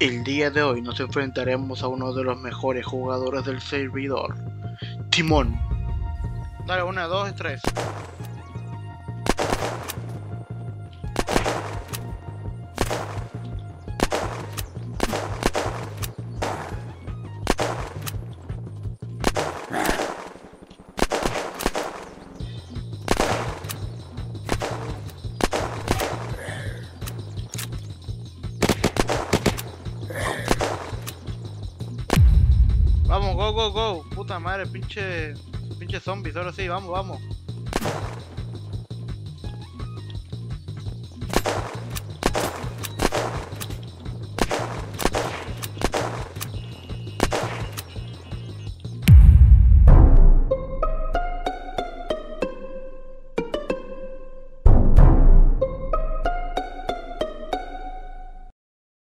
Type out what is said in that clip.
El día de hoy nos enfrentaremos a uno de los mejores jugadores del servidor, Timón. Dale, una, dos tres. Vamos, go, go, go. Puta madre, pinche. Pinche zombies, ahora sí, vamos, vamos.